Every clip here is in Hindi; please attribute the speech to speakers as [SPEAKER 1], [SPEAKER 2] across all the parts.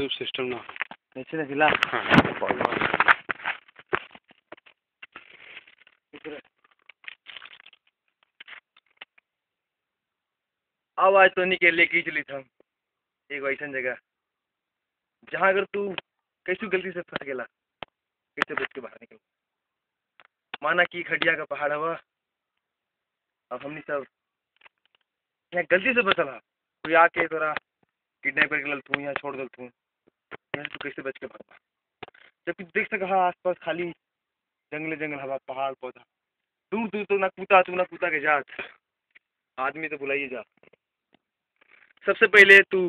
[SPEAKER 1] तो सिस्टम ना।
[SPEAKER 2] ऐसे ना खिला
[SPEAKER 1] हाँ।
[SPEAKER 2] अब आज तो के लेके चली था एक ऐसा जगह। जहाँ अगर तू कैसे गलती से फंस गेला कैसे बच के बाहर निकल। माना कि खटिया का पहाड़ हवा अब हमने सब यहाँ गलती से बचल कोई आके तोरा किडनैप करके लल तू यहाँ छोड़ दल तू। से तू कैसे बच के भागबा जबकि देख सक हा आसपास खाली जंगल जंगल, हवा, पहाड़, पौधा। दूर दूर तो ना कूता तू ना कूता के जात। आदमी तो बुलाइए जा सबसे पहले तू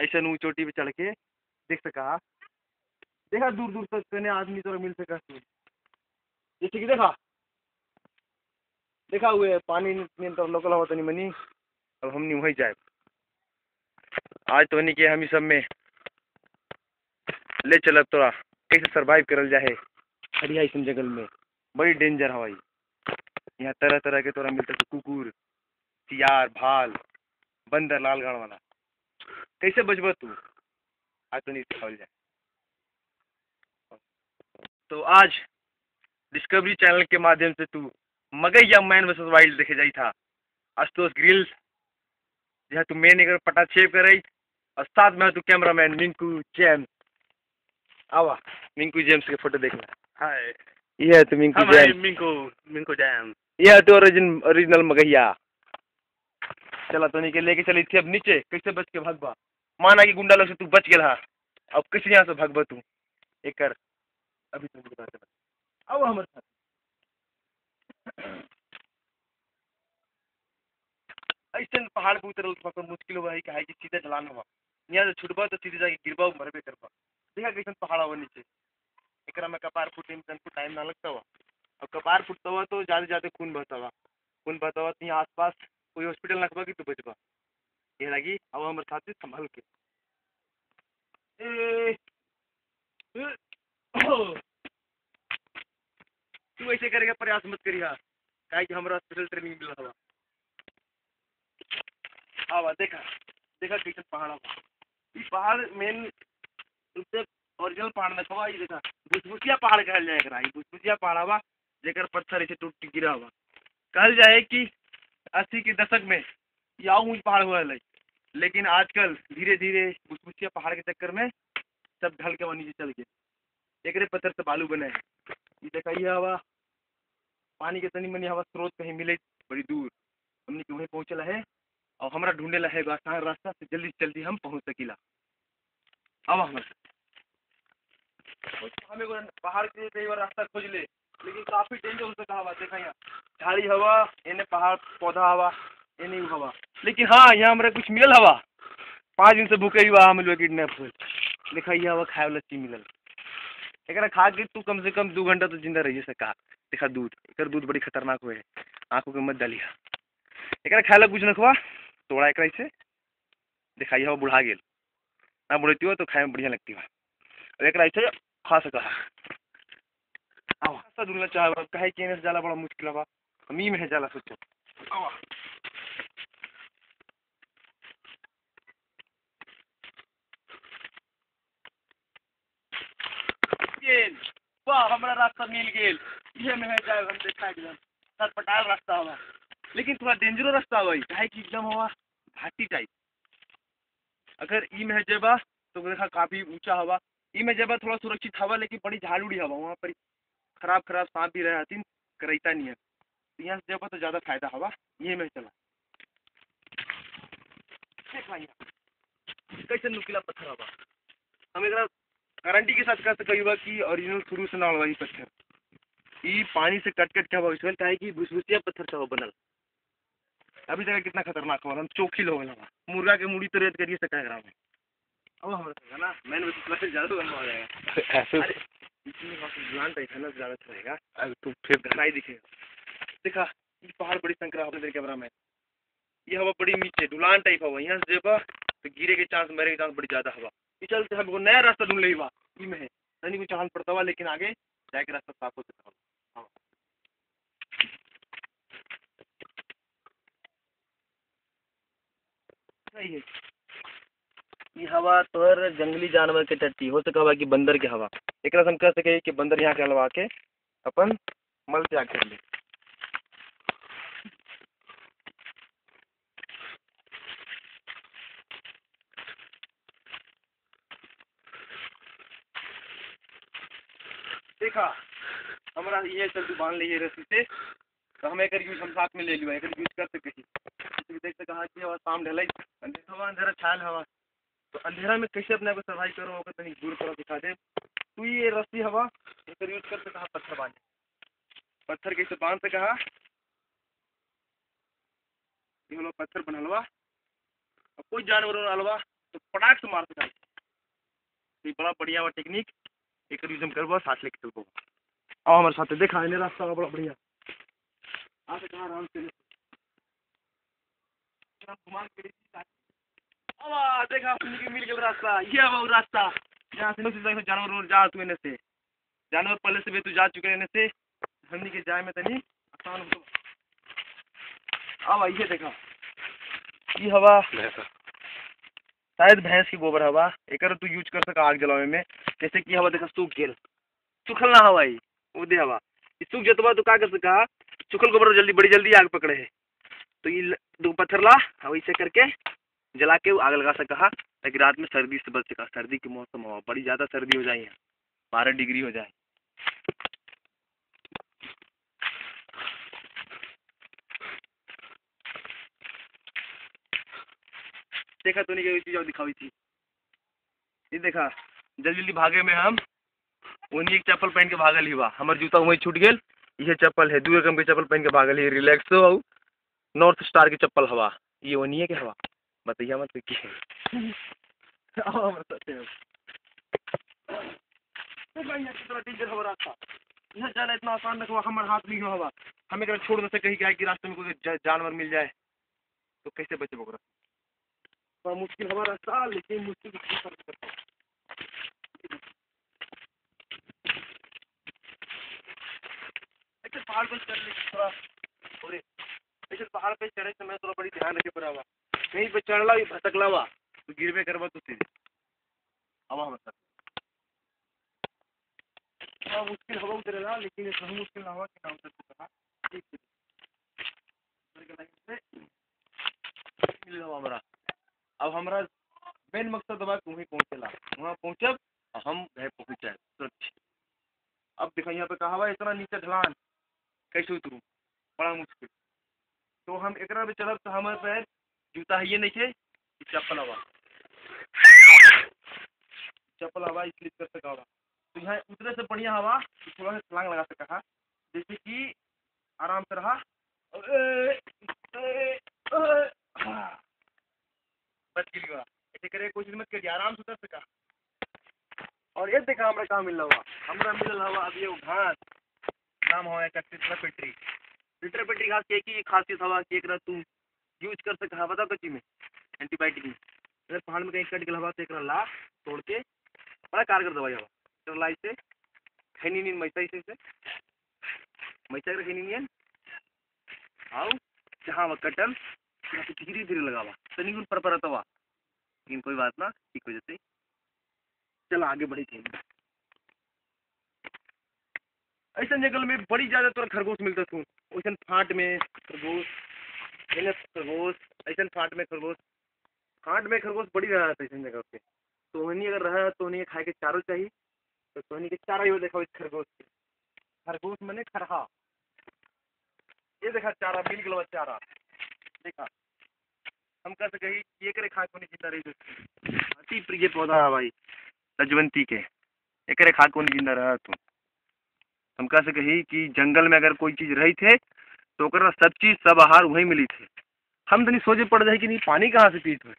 [SPEAKER 2] ऐसा नू चोटी पे चढ़ के देख सका। देखा दूर दूर तक कने आदमी तो मिल सका तू। जैसे कि देखा? देखा हुए पानी में तो लोकल हवा तनी मनी अब हमनी वहीं जाए आज तो नहीं के हम ही सब में। ले चलब तोरा। कैसे सरवाइव करल हरिया ऐसा जंगल में। बड़ी डेंजर हवा यहाँ तरह तरह के तोरा मिलता कुकुर, सियार, भाल, बंदर लालगढ़ वाला। कैसे बचब तू? आज तो नहीं जाए। तो आज डिस्कवरी चैनल के माध्यम से तू मगई या मैन वर्सेस वाइल्ड देखे जाई था। आशुतोष ग्रिल्स जहाँ तू मेन एक पटा छेप कर और साथ में तू कैमरामैन मिंकू जेम्स आवा मिंकू जेम्स के फ़ोटो देखना।
[SPEAKER 1] हाय।
[SPEAKER 2] ये है तू मिंकू
[SPEAKER 1] हाँ
[SPEAKER 2] जेम्स।
[SPEAKER 1] मिंको मिंको जैम
[SPEAKER 2] ये तो ओरिजिन ओरिजिनल मगहिया। चला तो के लेके चली थी अब नीचे कैसे बच के भागबा माना कि गुंडा लोग से तू बच गेला। अब कैसे यहाँ से भागबा तू? एक कर। अभी तुम बता चला अब हमारे साथ। ऐसे पहाड़ पे उतरल थोड़ा मुश्किल हुआ है कि है कि सीधे ढलान हुआ। यहाँ से छुटबा तो सीधे जाके गिरबा मरबे करबा देखा कैसे पहाड़ हुआ नीचे एकरा में कपार फूटे में तनको टाइम ना लगता हुआ अब कपार फुटता हुआ तो ज़्यादा ज़्यादा खून बहता हुआ खून बहता हुआ तो यहाँ आसपास कोई हॉस्पिटल रखबा कि तू बचबा ये लगी अब हमारे साथी संभल के. तू ऐसे करेगा प्रयास मत करिया. काहे कि हमारा हॉस्पिटल ट्रेनिंग मिला हुआ आवा, देखा. देखा कैसे पहाड़ आवा पहाड़ मेन ओरिजिनल पहाड़ छवा ई देखा भुसभुसिया पहाड़ कहल जाए एकरा। भुसभुसिया पहाड़ हवा जेकर पत्थर ऐसे टूट गिरा हुआ कहल जाए कि अस्सी के दशक में या ऊंच पहाड़ हुआ है लेकिन आजकल धीरे धीरे भुसभुसिया पहाड़ के चक्कर में सब ढल के वहाँ नीचे चल गए एक पत्थर से बालू बने देखा ये हवा, पानी के तनी मनी हवा स्रोत कहीं मिले बड़ी दूर। हमने के वहीं पहुँचला है, और हमारा ढूंढे ला है आसान रास्ता से जल्दी से जल्दी हम पहुँच सकीला। अब हमारे हम एगो पहाड़ के कई बार रास्ता खोज ले, लेकिन काफ़ी डेंजर हो सका हवा, देखा यहाँ। झाड़ी हवा एने पहाड़, पौधा हवा एने हवा। लेकिन हाँ यहाँ हमरा कुछ मिलल हवा। पाँच दिन से भूखे हुआ हम लोग किडनैप हुए। देखा, ये हवा खाए वाला चीज़ मिलल। एक खा के तू कम से कम दू घंटा तो ज़िंदा रहिए, सका। देखा, दूध। एक दूध बड़ी खतरनाक हुए है। आँखों के मत डालिया एक खाए ला कुछ नखवा तोड़ा एकरा ऐसे देखा, ये हवा बुढ़ा गेल। ना बुढ़ती हो तो खाए में बढ़िया लगती है। एकरा ऐसे ढूंढना चाहे कहे जाला बड़ा मुश्किल बा हम ई में है जाला सोचो। आवा। गेल। वाह हमरा रास्ता मिल गेल। इहे में है जाए हम देखा एकदम सटपटाल रास्ता हवा लेकिन थोड़ा डेंजरो रास्ता हवा काहे कि एकदम हवा घाटी टाइप। अगर ई में है जेबा तो देखा काफ़ी ऊँचा हवा ई में जेबा थोड़ा सुरक्षित हवा लेकिन बड़ी झाड़ूड़ी हवा वहाँ पर खराब खराब सांप भी रहे हथिन करैता नहीं है तो यहाँ से जेबा तो ज़्यादा फ़ायदा हवा ये में चला। कैसे नुकीला पत्थर हवा हम एक गारंटी के साथ कह सकइबा कि ओरिजिनल शुरू से ना होला पत्थर ई पानी से कट कट के हवा इसमें काहे कि भुसभुसिया पत्थर से हवा बनल अभी तक कितना खतरनाक हवा हम हो हवा मुर्गा के मुड़ी तो रेत करिए सका एकरा में ना? मैंने ज़्यादा लंबा हो जाएगा।
[SPEAKER 1] ऐसे
[SPEAKER 2] है ना ज़्यादा अच्छा रहेगा।
[SPEAKER 1] अब फिर
[SPEAKER 2] दिखाई दिखेगा देखा ये पहाड़ बड़ी संकरा होने तेरे कैमरा में। ये हवा बड़ी नीचे ढुलान टाइप हवा यहाँ से जेबा तो गिरे के चांस मरे के चांस बड़ी ज़्यादा हवा। ये चलते हमको नया रास्ता ढूंढ ले में है। तनी को चांस पड़ता हुआ लेकिन आगे जाके रास्ता साफ़ हो सकता हाँ। सही है। ई हवा तोहर जंगली जानवर के टट्टी हो सके हवा कि बंदर के हवा। एक हम कह सके कि बंदर यहाँ के हलवा के अपन मल त्याग कर ले। देखा, हमारा ये चल तू बाँध लिए रस्सी से तो हम एक यूज़ हम साथ में ले लियो एक यूज़ कर सके ही देख सका कि हवा शाम ढलाई हवा अंधेरा छायल हवा। तो अंधेरा में कैसे अपने आप को सर्वाइव करो होगा तनी दूर करो दिखा दे, तू ये रस्सी हवा एक यूज़ कर सका पत्थर बाँध। पत्थर कैसे बाँध से कहा? पत्थर बनलवा, अब कोई जानवर हलवा तो पटाख से मार सका ये बड़ा बढ़िया हुआ टेक्निक एक यूज़ हम करबो साथ लेके चलबो आओ हमारे साथ देखा है रास्ता बड़ा बढ़िया। आ से कहा आराम से? घुमान के अब देखा मिल गया रास्ता ये वो रास्ता। यहाँ से नहीं जानवर जा तू से। जानवर पहले से भी तू जा चुके से। हमनी के जाए में तनी आसान हो अब ये देखा। ये हवा। शायद भैंस की गोबर हवा। एक तू यूज़ कर सका आग जलावे में। जैसे कि हवा देखा सूख गेल सुखल ना हवा ही वो दे हवा। सूख जतवा तो का कर सका? सुखल गोबर जल्दी बड़ी जल्दी आग पकड़े। है तो ये दो पत्थर ला और ऐसे करके। जला के आग लगा सका ताकि रात में सर्दी से बच सका। सर्दी के मौसम हवा, बड़ी ज़्यादा सर्दी हो जाए। बारह डिग्री हो जाए। देखा तो नहीं चीज़ और दिखाई थी? ये देखा, जल्दी जल्दी भागे में हम। उन्हीं एक चप्पल पहन के भागल ही बा हमार जूता वहीं छूट गेल। ये चप्पल है, दू रकम के चप्पल पहन के भागल ही। रिलैक्स हो नॉर्थ स्टार के चप्पल हवा। ये वनिए के हवा? बताइए मत की है आओ हमारे है। भाई, यहाँ कितना डेंजर हवा रास्ता यहाँ जाना इतना आसान रखवा हमारे हाथ में ही हवा हमें अगर छोड़ दे कहीं क्या है कि रास्ते में कोई जानवर मिल जाए तो कैसे बचे ओकरा बड़ा मुश्किल हवा रास्ता लेकिन मुश्किल हैं। पहाड़ पर चढ़ने थोड़े ऐसे पहाड़ पे चढ़े समय थोड़ा बड़ी ध्यान रखे पड़ा हुआ कहीं पे चढ़ला भी भटकला हुआ तो गिरवे करवा तो सीधे हवा मतलब मुश्किल हवा उतरेगा लेकिन ये सही मुश्किल हवा कि ना उतर ठीक के लाइन से मिल जाओ हमारा। अब हमारा मेन मकसद कि वहीं हम पहुँच जाए अब देखो, यहाँ पे कहा हुआ इतना नीचे ढलान, कैसे उतरूँ? बड़ा मुश्किल। तो हम एक चलब तो हमारे पैर जूता है ये नहीं है चप्पल हवा। चप्पल हवा स्लिप कर सका हवा तो यहाँ उतरे से बढ़िया हवा कि थोड़ा सा छलांग लगा सका है जैसे कि आराम से रहा। हाँ। बच गिरी हुआ ऐसे करे कोशिश मत करिए, आराम से उतर सका और ये देखा हमरा कहाँ मिल हुआ। हमरा मिलल हवा अभी एगो घास नाम चित्रा पेट्री। चित्रा पेट्री घास के एक ही, खासियत हवा कि एकरा तू यूज़ कर सका हवा बता कच्ची में एंटीबायोटिक में। अगर पहाड़ में कहीं कट गया हवा तो एकरा ला, तोड़ के, बड़ा कारगर दवाई हवा एकरा ला से खैनिन मैसा इसे। से मैसा के खैनिन आओ, जहाँ वह कटल धीरे धीरे लगावा। तनी गुण पर परतवा लेकिन कोई बात ना, ठीक हो जाते। चल, आगे बढ़ी थे। ऐसा जंगल में बड़ी ज़्यादा तोरा खरगोश मिलता थू। वैसन फाट में खरगोश। एने खरगोश, ऐसा फाट में खरगोश। फाट में खरगोश बड़ी रहा था ऐसन जगह पे। तो वही अगर रहा तो उन्हें खाए के चारों चाहिए तो सोनी के चारा ही देखा खरगोश के। खरगोश मने खरहा। ये देखा चारा गया चारा। देखा। हम कह सके ये करे खाए को नहीं ज़िंदा रही अति प्रिय पौधा है भाई लजवंती के। एक खा को नहीं ज़िंदा रहा तू। हम कह सके कि जंगल में अगर कोई चीज़ रही थे तो ओकरा सब चीज़, सब आहार वहीं मिली थे। हम तनी सोचे पड़ जाए कि नहीं, पानी कहाँ से पीत हुए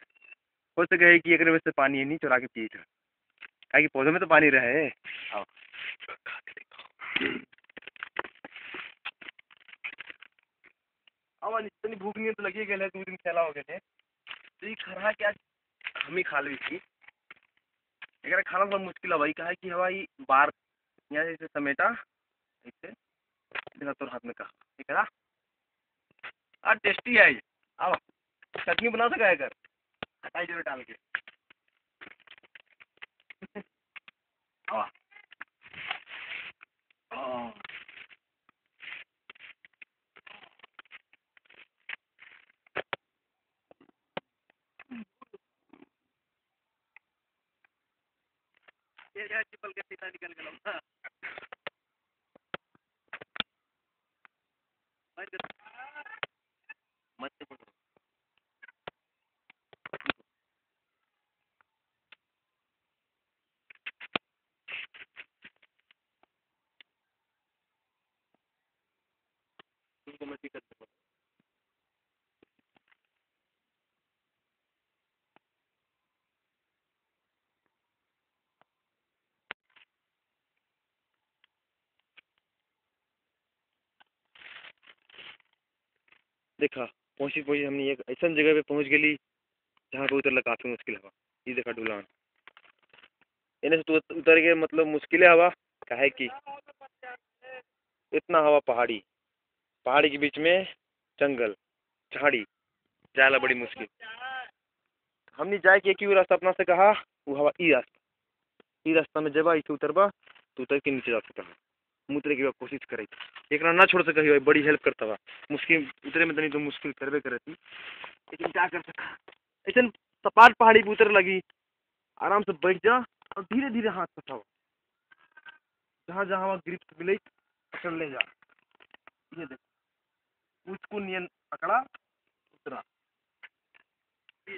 [SPEAKER 2] हो सके है कि एक वजह से पानी नहीं चुरा के पीत है। कि पौधे में तो पानी रहे। इतनी भूख नहीं है तो लगी गए दो दिन खेला हो गए थे तो ये खरहा क्या हम ही खा ली थी। एकरा खाना थोड़ा मुश्किल है भाई। कहा कि हवाई बार, यहाँ जैसे समेटा, ऐसे देखा तोर हाथ में कहा। एकरा और टेस्टी है ये। चटनी बना सका है कर खटाई ज़रूर डाल के। ये यार निकल गया निकल गया देखा, पहुँची पहुँची हमने एक ऐसा जगह पे पहुँच गई, जहाँ पे उतरला काफ़ी मुश्किल हवा ये देखा ढुलान। इन्हें से तो उतर के मतलब मुश्किल हवा? काहे कि? इतना हवा पहाड़ी। पहाड़ी के बीच में जंगल, झाड़ी जायला बड़ी मुश्किल। हमने जाए के एक ही रास्ता अपना से कहा? वो हवा ई रास्ता। ई रास्ता में जबा इसे उतरबा तो उतर के नीचे जा सकता है। हम उतरे की कोशिश करे एक ना छोड़ सका ही बड़ी हेल्प करता हुआ। मुश्किल उतरे में तनी तो मुश्किल करबे करे थी। लेकिन क्या कर सका? ऐसा सपाट पहाड़ी पे उतर लगी। आराम से बैठ जा और धीरे धीरे हाथ फंसाओ जहाँ जहाँ वहाँ ग्रिप मिले, पकड़ ले जा। ये देखो। उसको नियन पकड़ा, उतरा। ये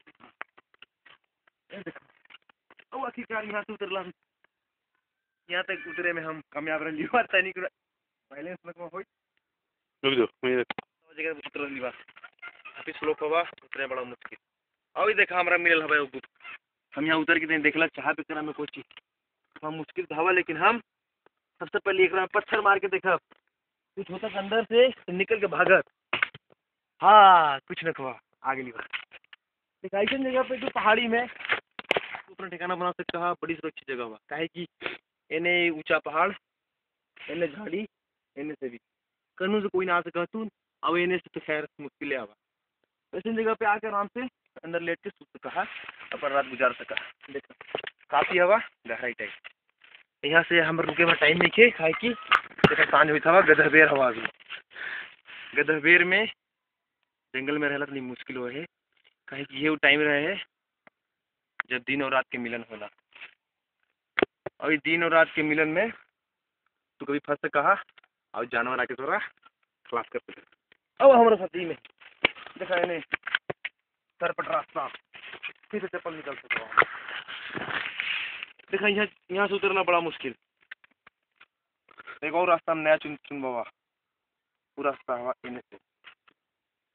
[SPEAKER 2] देखो। अब आखिरकार यहाँ से उतरला। यहाँ तक उतरे में हम कामयाब रही बात तैनिक बैलेंस में हो
[SPEAKER 1] रुक जाओ मैं देख
[SPEAKER 2] जगह उतर रही बात। काफ़ी स्लो हवा उतरे बड़ा मुश्किल। अभी देखा हमारा मिलल हवा बुक हम यहाँ उतर के दिन देखला चाह पे करा में कोई चीज़ हम मुश्किल तो हवा लेकिन हम सबसे पहले एक पत्थर मार के देखा। कुछ होता अंदर से तो निकल के भागत हाँ कुछ न खुआ आगे ली बात। देखा ऐसी जगह पे जो पहाड़ी में अपना ठिकाना बना सकता है बड़ी सुरक्षित जगह हुआ। काहे कि एने ऊँचा पहाड़ एने झाड़ी एने से भी कनू से कोई ना आ सका तू अब एने से तो खैर मुश्किल है ऐसी जगह पे आकर आराम से अंदर लेट के सूत सका अपन रात गुजार सका देखा काफ़ी हवा गहराई टाइम यहाँ से हम रुके हुआ टाइम नहीं खे खाए की देखा साँझ हुई था गदहबेर हवा अभी गदहबेर में जंगल में रहना तनी मुश्किल हो है काहे कि ये वो टाइम रहे है जब दिन और रात के मिलन होला और दिन और रात के मिलन में तू कभी फंस कहा और जानवर आके तोरा खिलाफ कर सके अब हमारे साथी में, देखा इन्हें सर पर रास्ता, फिर से चप्पल निकल सका देखा, यहाँ यहाँ से उतरना बड़ा मुश्किल। एक और रास्ता हम नया चुन चुन बाबा वो रास्ता हवा इन्हें से।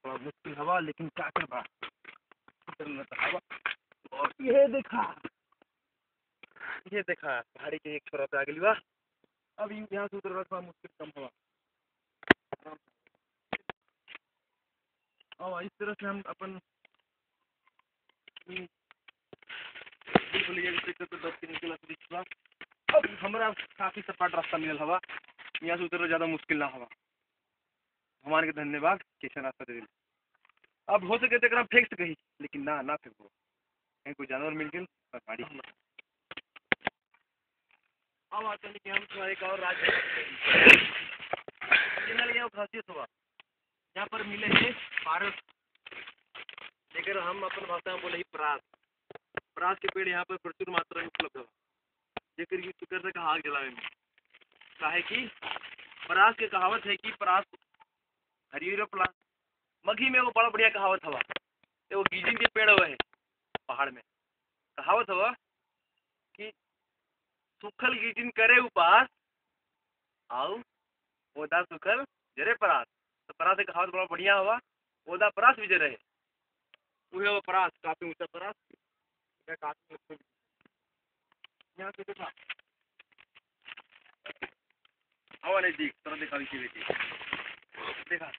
[SPEAKER 2] बड़ा मुश्किल हवा, लेकिन क्या कर उतरना तो हवा। और ये देखा ये देखा पहाड़ी के एक छोरा पे आ गई बा अब यहाँ से उतरना थोड़ा मुश्किल कम हुआ और इस तरह से हम अपन हम्म, तो तो अब हमारा काफ़ी सपाट रास्ता मिलल हवा। यहाँ से उतरना ज़्यादा मुश्किल ना हवा हमारे के धन्यवाद कैसे रास्ता दे अब हो सके तो फेंक सके लेकिन ना ना फेंको कहीं कोई जानवर मिल गए तो गाड़ी अब आते हैं कि हम थोड़ा एक और राज्य खासियत हुआ। यहाँ पर मिले हैं पारस लेकर हम अपन भाषा में बोले ही परास परास के पेड़ यहाँ पर प्रचुर मात्रा में उपलब्ध है। जेकर की शुक्र से कहा जलावे में। काहे कि परास के कहावत है कि परास हरियर पलास मघी में वो बड़ा बढ़िया कहावत हवा। एगो गीजिन के पेड़ हुआ है पहाड़ में। कहावत हवा सुखल गीजिन करे उपास। आउ ओदा सुखल जरे परास। तो परास के कहावत बड़ा बढ़िया हुआ। ओदा परास भी जरे। उहे वो परास, काफ़ी ऊँचा परास। या काफ़ी यहाँ से देखा। हवा नहीं देख तरह देखा इसी बेटी। देखा।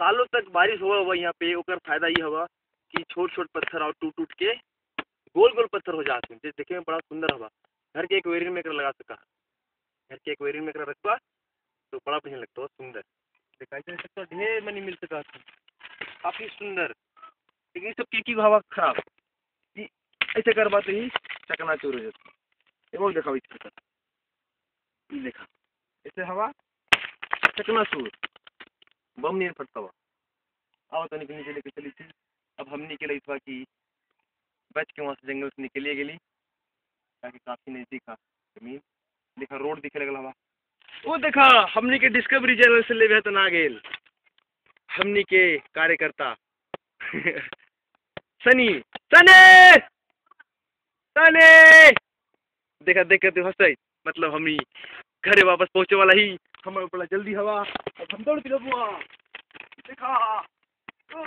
[SPEAKER 2] सालों तक बारिश हुआ हुआ यहाँ पे, ओकर फ़ायदा ये हुआ कि छोट छोट पत्थर और टूट टूट के गोल गोल पत्थर हो जाते हैं। जैसे देखे में बड़ा सुंदर हवा। घर के एक वेरिंग में लगा सका। घर के एक वेरिंग में रखबा तो बड़ा बढ़िया लगता है सुंदर। दिखाई दे सकता, ढेर मनी मिल सका काफ़ी सुंदर। लेकिन सब की हवा खराब। ऐसे करवा तो ही चकना चकनाचूर हो जाता ये देखा प्रकार। देखा। ऐसे हवा चकनाचूर बम नहीं फटता हुआ। आओ तो नीचे लेके चली थी। अब हमने के बार की बच के वहाँ से जंगल से निकलिए गेली। ताकि काफ़ी नज़दीक था ज़मीन। देखा, रोड दिखे लगल हवा। वो देखा, हमनी के डिस्कवरी चैनल से लेवे तो ना गेल। हमनी के कार्यकर्ता। सनी, सने! सनी! देखा, देख के तो हंसै मतलब हमनी घरे वापस पहुँचे वाला ही। हमारे बड़ा जल्दी हवा। हम दौड़ के बुआ देखा ओ।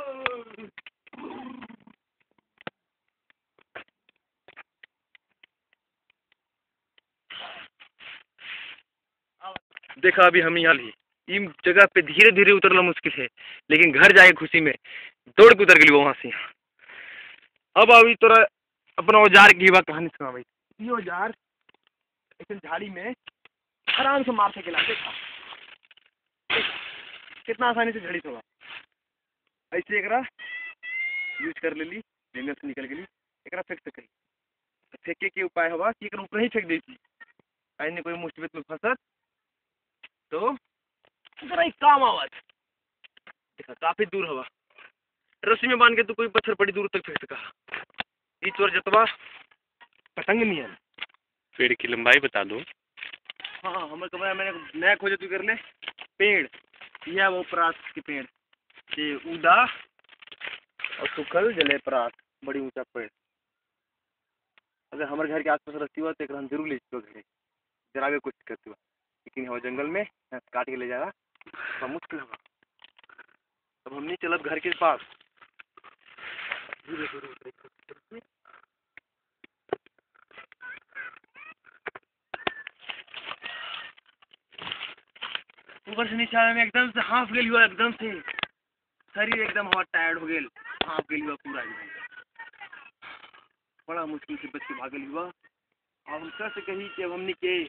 [SPEAKER 2] देखा अभी हम यहाँ ली इन जगह पे धीरे धीरे उतरना मुश्किल है लेकिन घर जाए खुशी में दौड़ के उतर गई वहाँ से अब अभी तोरा अपना औज़ार की बा कहानी सुना भाई। ये औज़ार झाड़ी में आराम से मार सकेला देखा? देखा, कितना आसानी से झड़ी थोड़ा ऐसे एकरा यूज़ कर लेली जंगल से निकल गई एक फेंक सके फेंके के उपाय हवा कि एकरा ऊपर ही फेंक देती। आइने कोई मुसीबत में फंसत तो जरा एक काम आवाज़। देखा काफ़ी दूर हवा। रस्सी में बाँध के तू कोई पत्थर बड़ी दूर तक फेंक सका। ई चोर जतवा पतंग नियन
[SPEAKER 1] पेड़ की लंबाई बता दो।
[SPEAKER 2] हाँ हमारे कमरा मैंने नया खोजे तू कर ले। पेड़। यह वो परास के पेड़। ये उदा और सुखल जले परास बड़ी ऊँचा पेड़। अगर हमारे घर के आसपास रहती हुआ तो एक हम ज़रूर ले जाते घरे जरावे कुछ करती हुआ। लेकिन हमारे जंगल में काट के ले जाएगा। तो मुश्किल होगा। अब हम नहीं चलब घर के पास। ऊपर से नीचे में एकदम से हाफ़ गेल हुआ, एकदम से। शरीर एकदम हमारा टायर्ड हो गेल। हाफ़ गेल हुआ पूरा एकदम। बड़ा मुश्किल से बच के भागल हुआ। और हम कैसे कही कि अब हमने के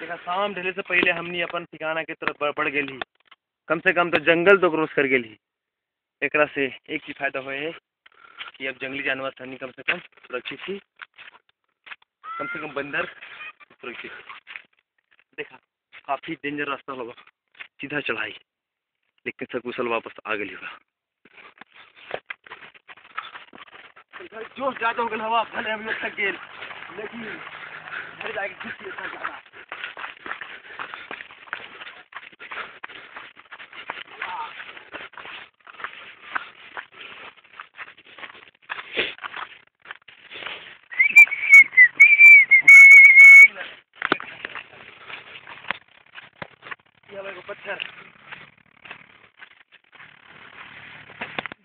[SPEAKER 2] गई शाम ढले से पहले हमनी अपन ठिकाना के तरफ़ बढ़- गेली कम से कम तो जंगल तो क्रॉस कर गेली एकरा से एक ही फ़ायदा होए है कि अब जंगली जानवर हमनी कम से कम सुरक्षित थी कम से कम बंदर सुरक्षित देखा, काफ़ी डेंजर रास्ता होगा, सीधा चढ़ाई, लेकिन सकुशल वापस आ गई होगा। जोश ज़्यादा हो गया, हवा भले हम लोग थक गेल, लेकिन घर खुशी इतना ज़्यादा ये हमारे को पत्थर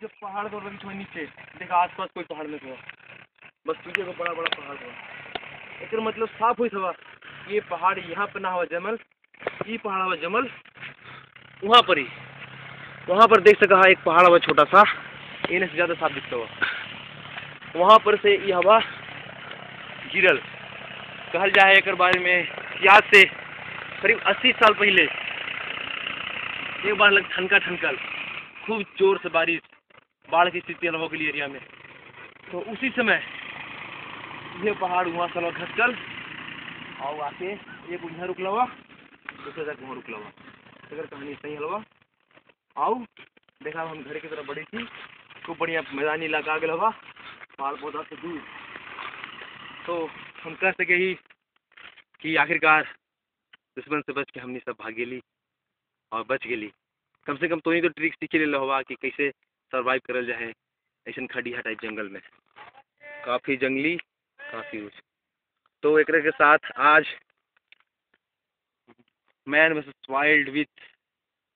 [SPEAKER 2] जो पहाड़ तो लगी थोड़ा नीचे देखा, आसपास कोई पहाड़ नहीं हुआ बस तुझे को बड़ा बड़ा पहाड़ हुआ। एक मतलब साफ़ हुई था ये पहाड़ यहाँ पर ना हुआ जमल, ये पहाड़ हुआ जमल, वहाँ पर ही। वहाँ पर देख सका एक पहाड़ हुआ छोटा सा। इन्हें से ज़्यादा साफ़ दिखता हुआ। वहाँ पर से ये हवा गिरल। कहल जाए एक बारे में, याद से करीब अस्सी साल पहले, एक बार लग ठनका ठनकल। खूब ज़ोर से बारिश। बाढ़ की स्थिति हो गई एरिया में। तो उसी समय ये पहाड़ वहाँ से खसकल और आके एक उधर रुकला हुआ दूसरे तक वहाँ रुकला हुआ अगर कहानी सही हलवा आओ, देखा हम घर की तरफ़ बढ़ी थी, खूब बढ़िया मैदानी इलाका आ गया हवा पहाड़ पौधा से दूर। तो हम कह सके ही कि आखिरकार दुश्मन से बच के हमने सब भाग ली और बच गेली। कम से कम तो ही तो ट्रिक सीखे ले हवा कि कैसे सर्वाइव करल जाए ऐसा खड़िया टाइप जंगल में। काफ़ी जंगली, काफ़ी ऊँच। तो एक के साथ आज Man versus Wild with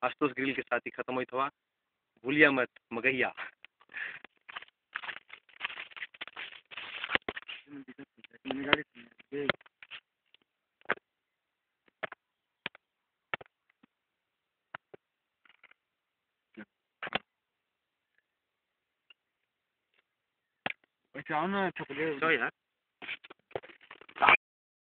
[SPEAKER 2] Ashutosh Grylls के साथ ही खत्म हुई था भूलिया मत, मगहिया।
[SPEAKER 1] जाओ ना छपले
[SPEAKER 2] जाओ यार